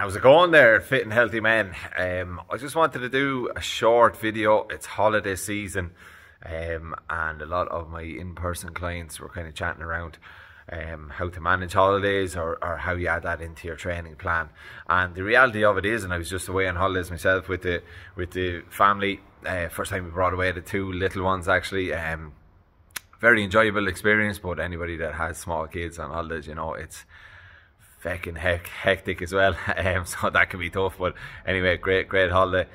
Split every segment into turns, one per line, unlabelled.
How's it going there, fit and healthy men? Um, I just wanted to do a short video. It's holiday season, um, and a lot of my in-person clients were kind of chatting around um, how to manage holidays or, or how you add that into your training plan. And the reality of it is, and I was just away on holidays myself with the with the family. Uh, first time we brought away the two little ones actually. Um, very enjoyable experience, but anybody that has small kids on holidays, you know, it's fucking hectic as well. Um, so that can be tough. But anyway, great, great holiday.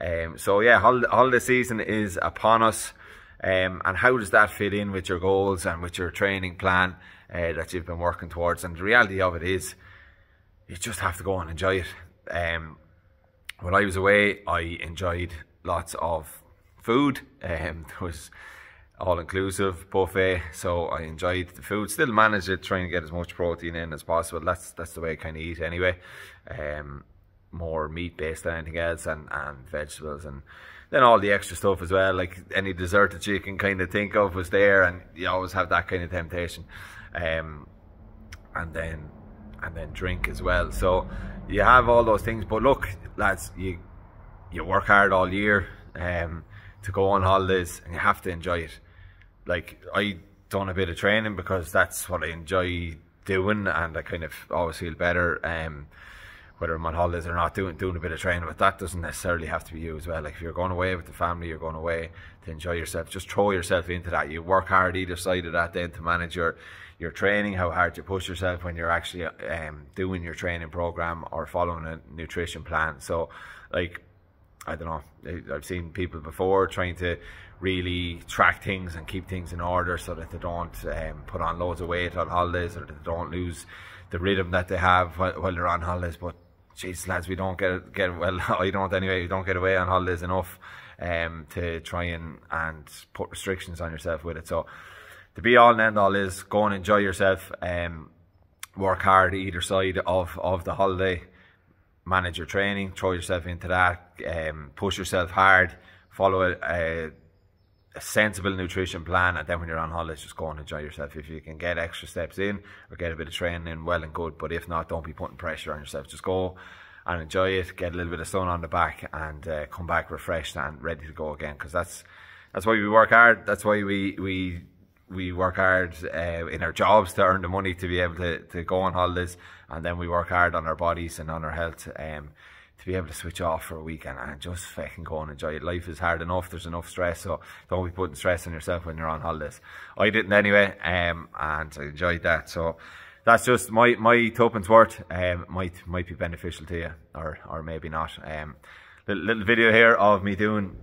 Um, so yeah, holiday, holiday season is upon us. Um, and how does that fit in with your goals and with your training plan uh, that you've been working towards? And the reality of it is, you just have to go and enjoy it. Um, when I was away, I enjoyed lots of food. Um, there was all inclusive buffet. So I enjoyed the food. Still managed it, trying to get as much protein in as possible. That's that's the way I kind of eat anyway. Um, more meat based than anything else, and and vegetables, and then all the extra stuff as well. Like any dessert that you can kind of think of was there, and you always have that kind of temptation. Um, and then and then drink as well. So you have all those things. But look, lads, you you work hard all year um, to go on holidays, and you have to enjoy it like I done a bit of training because that's what I enjoy doing, and I kind of always feel better. Um, whether I'm on holidays or not, doing doing a bit of training, but that doesn't necessarily have to be you as well. Like if you're going away with the family, you're going away to enjoy yourself. Just throw yourself into that. You work hard either side of that then to manage your your training, how hard you push yourself when you're actually um, doing your training program or following a nutrition plan. So, like I don't know. I've seen people before trying to really track things and keep things in order so that they don't um, put on loads of weight on holidays or they don't lose the rhythm that they have while, while they're on holidays. But jeez, lads, we don't get get well. I don't anyway. We don't get away on holidays enough um, to try and and put restrictions on yourself with it. So the be all and end all is go and enjoy yourself. Um, work hard either side of of the holiday manage your training, throw yourself into that, um, push yourself hard, follow a, a, a, sensible nutrition plan, and then when you're on holidays, just go and enjoy yourself. If you can get extra steps in or get a bit of training in, well and good. But if not, don't be putting pressure on yourself. Just go and enjoy it, get a little bit of sun on the back, and uh, come back refreshed and ready to go again. Because that's that's why we work hard. That's why we we we work hard uh, in our jobs to earn the money to be able to, to go on holidays, and then we work hard on our bodies and on our health um, to be able to switch off for a weekend and just fucking go and enjoy it. Life is hard enough, there's enough stress, so don't be putting stress on yourself when you're on holidays. I didn't anyway, um, and I enjoyed that. So that's just my my tuppence worth. Um, might might be beneficial to you, or or maybe not. Um, little, little video here of me doing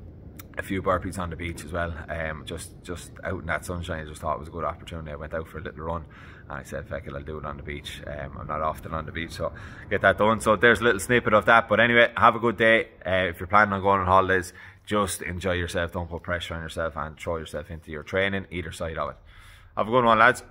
a few burpees on the beach as well. Um, just just out in that sunshine, I just thought it was a good opportunity. I went out for a little run, and I said, "Feck it, I'll do it on the beach." Um, I'm not often on the beach, so get that done. So there's a little snippet of that. But anyway, have a good day. Uh, if you're planning on going on holidays, just enjoy yourself. Don't put pressure on yourself, and throw yourself into your training either side of it. Have a good one, lads.